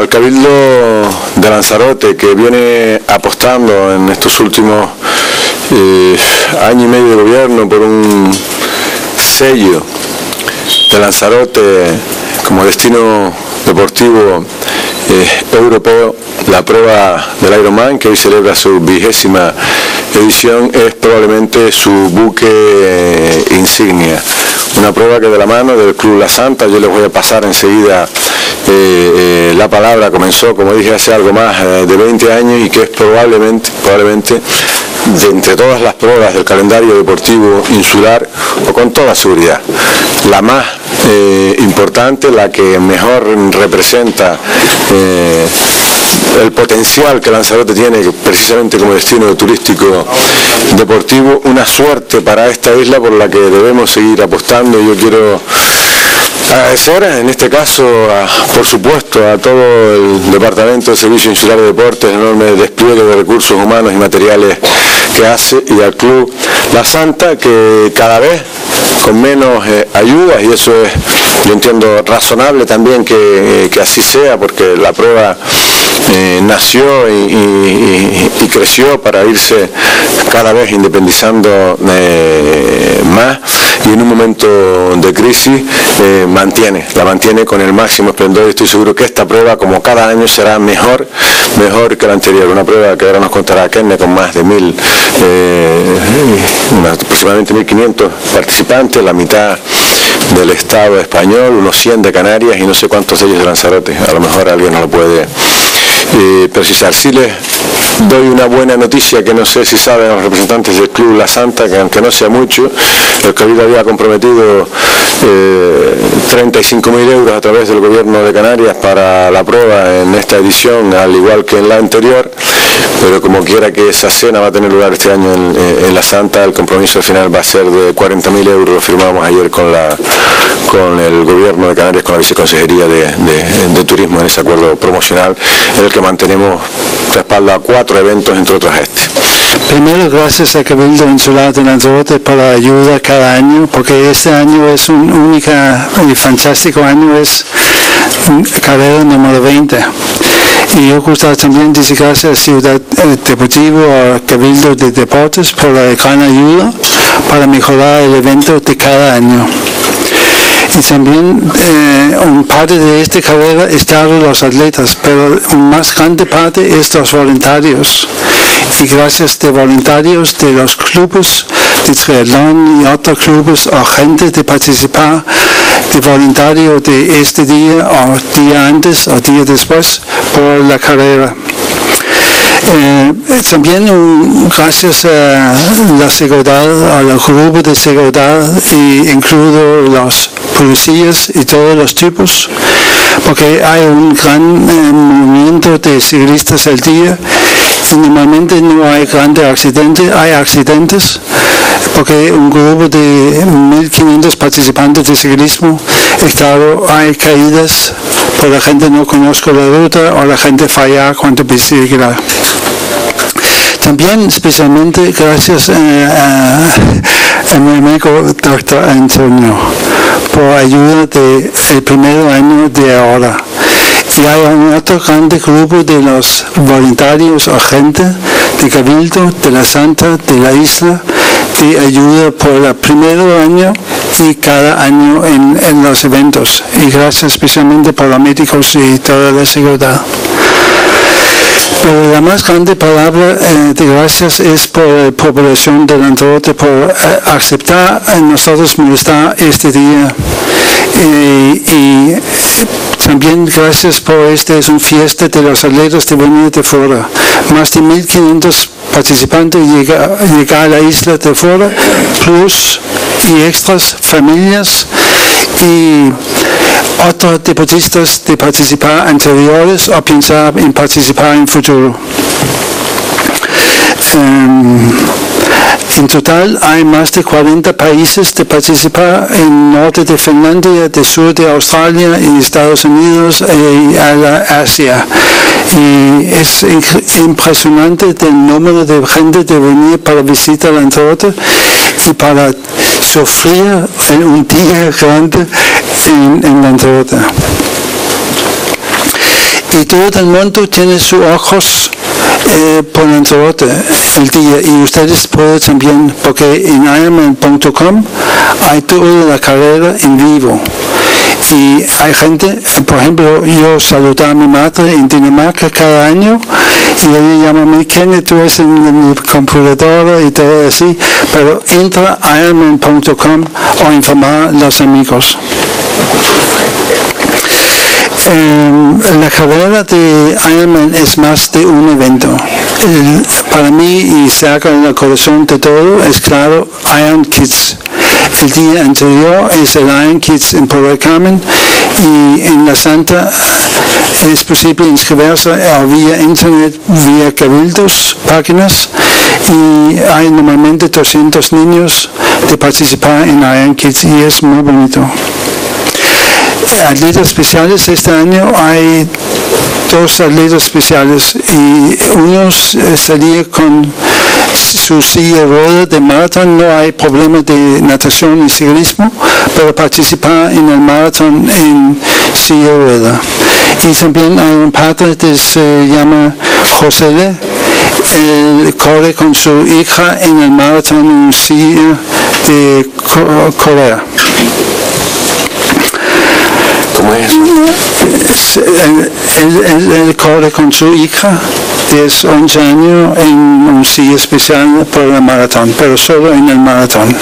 al Cabildo de Lanzarote, que viene apostando en estos últimos eh, años y medio de gobierno por un sello de Lanzarote como destino deportivo europeo, la prueba del Ironman, que hoy celebra su vigésima edición, es probablemente su buque eh, insignia. Una prueba que de la mano del Club La Santa, yo les voy a pasar enseguida eh, la palabra, comenzó, como dije, hace algo más de 20 años y que es probablemente, probablemente de entre todas las pruebas del calendario deportivo insular, o con toda seguridad, la más eh, importante, la que mejor representa eh, el potencial que Lanzarote tiene precisamente como destino turístico deportivo, una suerte para esta isla por la que debemos seguir apostando. Yo quiero Agradecer en este caso, por supuesto, a todo el Departamento de Servicio Insular de Deportes, el enorme despliegue de recursos humanos y materiales que hace, y al Club La Santa, que cada vez con menos eh, ayudas, y eso es, yo entiendo, razonable también que, así sea, porque la prueba eh, nació y, creció para irse cada vez independizando eh, más en un momento de crisis eh, mantiene, la mantiene con el máximo esplendor. Y estoy seguro que esta prueba como cada año será mejor, mejor que la anterior, una prueba que ahora nos contará Kenne con más de mil, eh, aproximadamente 1.500 participantes, la mitad del Estado español, unos 100 de Canarias y no sé cuántos de ellos de Lanzarote, a lo mejor alguien no lo puede eh, precisar. Sí les doy una buena noticia que no sé si saben los representantes del Club La Santa, que aunque no sea mucho, el Cabildo había comprometido eh, 35.000 euros a través del Gobierno de Canarias para la prueba en esta edición, al igual que en la anterior, pero como quiera que esa cena va a tener lugar este año en, La Santa, el compromiso final va a ser de 40.000 euros, lo firmamos ayer con, la, con el Gobierno de Canarias, con la Viceconsejería de, de Turismo en ese acuerdo promocional, en el que mantenemos respaldo a cuatro eventos, entre otros este. Primero, gracias a Cabildo Insular de Lanzarote por la ayuda cada año, porque este año es un único y fantástico año, es carrera número 20. Y yo gustaría también decir gracias a Ciudad eh, Deportivo, a Cabildo de Deportes por la gran ayuda para mejorar el evento de cada año y también eh, un parte de esta carrera están los atletas, pero una más grande parte es los voluntarios. Y gracias de voluntarios de los clubes de triatlón y otros clubes o gente de participar de voluntario de este día o día antes o día después por la carrera. Eh, también gracias a la seguridad, al grupo de seguridad, y incluido los policías y todos los tipos, porque hay un gran eh, movimiento de ciclistas al día y normalmente no hay grandes accidentes, hay accidentes porque un grupo de 1.500 participantes de ciclismo, claro, hay caídas, porque la gente no conoce la ruta o la gente falla cuando bicicleta. También especialmente gracias eh, a, mi amigo doctor Antonio por ayuda del el primer año de ahora. Y hay un otro grande grupo de los voluntarios o gente de Cabildo, de la Santa, de la isla, de ayuda por el primer año y cada año en, en los eventos. Y gracias especialmente los médicos y toda la seguridad. La más grande palabra eh, de gracias es por la población de Lanzarote por eh, aceptar a nosotros molestar este día. y también gracias por esta es una fiesta de los atletas de venir de fuera. Más de 1.500 participantes llegan llega a la isla de fuera, plus y extras, familias y otros deportistas de participar anteriores o pensar en participar en futuro. Em, en total hay más de 40 países de participar en norte de Finlandia, de sur de Australia y Estados Unidos y a la Asia. Y es impresionante el número de gente de venir para visitar Lanzarote y para sufrir en un día grande en, en Lanzarote. y todo el mundo tiene sus ojos eh, por Lanzarote el día y ustedes pueden también porque en ironman.com hay toda la carrera en vivo y hay gente, por ejemplo, yo saludo a mi madre en Dinamarca cada año y ella llama a mí, Kenny, tú eres en mi computadora y todo así, pero entra a ironman.com o informar a los amigos. Eh, la carrera de Ironman es más de un evento. El- para mí, y saca en el corazón de todo, es claro, Iron Kids. El día anterior es el Iron Kids en Puerto Carmen y en La Santa es posible inscribirse vía internet, vía cabildos, páginas y hay normalmente 200 niños de participar en Iron Kids y es muy bonito. Atletas especiales este año hay dos atletas especiales y uno eh, salía con su silla de ruedas de maratón, no hay problema de natación y ciclismo, pero participar en el maratón en silla de ruedas. Y también hay un padre que se llama José, él corre con su hija en el maratón en silla de Co- Corea. ¿Cómo es eso? Él, él- él- él corre con su hija de 11 años en un silla especial por el maratón, pero solo en el maratón.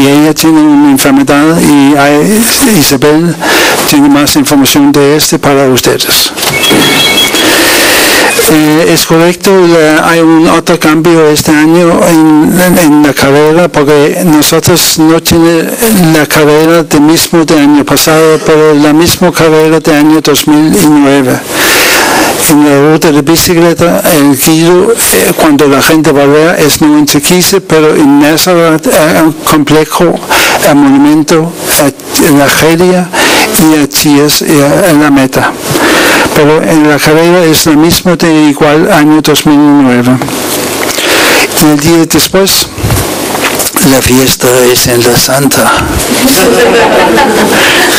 Y ella tiene una enfermedad y Isabel tiene más información de este para ustedes. Eh, es correcto, hay un otro cambio este año en, la carrera porque nosotros no tiene la carrera del mismo de año pasado, pero la misma carrera de año 2009. En la ruta de bicicleta, el giro, eh, cuando la gente va a ver, es 90 15, pero en Nazareth es un complejo el monumento a la Geria y a Chies y a- en la meta pero en la carrera es lo mismo de igual año 2009. Y el día después, la fiesta es en la Santa.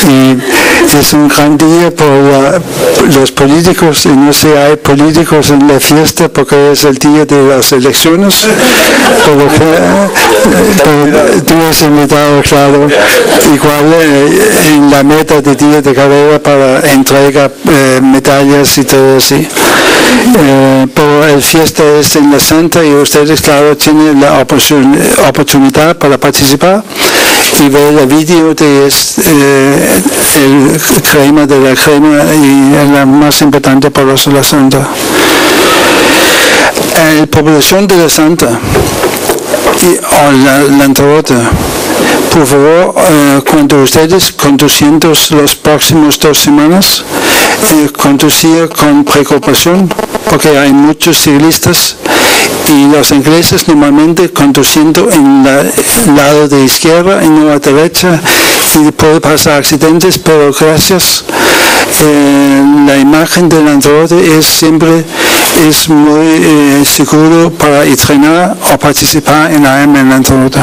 Y es un gran día por la- los políticos, y no sé, hay políticos en la fiesta porque es el día de las elecciones, pero, pero tú has invitado, claro, igual eh, en la meta de día de carrera para entrega eh, medallas y todo así. Eh, pero el fiesta es en la Santa y ustedes, claro, tienen la oportun- oportunidad para participar y ver el vídeo de es- eh, el crema de la crema y es la más importante para la Santa. La población de la Santa y, o la Lanzarote, por favor, eh, cuando ustedes conduciendo los próximos dos semanas, eh, conducir con preocupación, porque hay muchos ciclistas y los ingleses normalmente conduciendo en el lado de izquierda y no a derecha y puede pasar accidentes, pero gracias eh, la imagen de Lanzarote es siempre es muy eh, seguro para entrenar o participar en la en Lanzarote.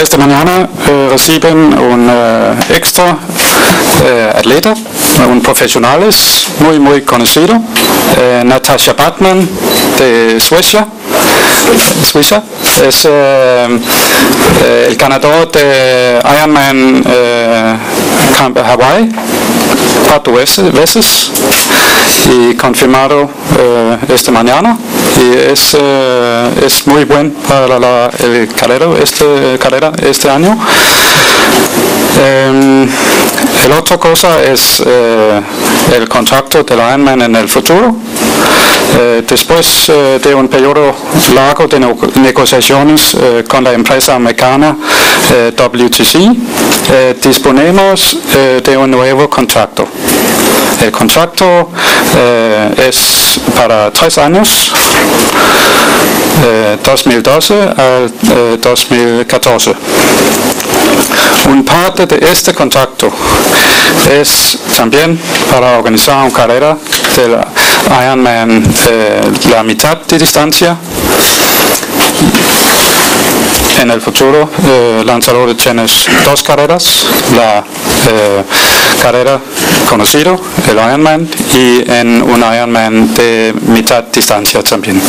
Esta mañana eh, reciben un eh, extra atleta, un profesionales muy muy conocido, eh, Natasha Batman de Suecia. Suiza es eh, eh, el ganador de Ironman Camp Hawaii cuatro veces, veces y confirmado esta mañana y es, eh, es muy buen para la el este carrera este año Em, el otra cosa es eh, el contrato del Ironman en el futuro. Eh, después de un periodo largo de negociaciones con la empresa americana WTC, disponemos de un nuevo contrato. El contrato eh, es para tres años, eh, 2012 al eh, 2014. Un parte de este contrato es también para organizar una carrera del Ironman eh, la mitad de distancia. En el futuro, eh, Lanzarote tiene dos carreras, la eh, carrera conocido, el Ironman, y en un Ironman de mitad distancia también.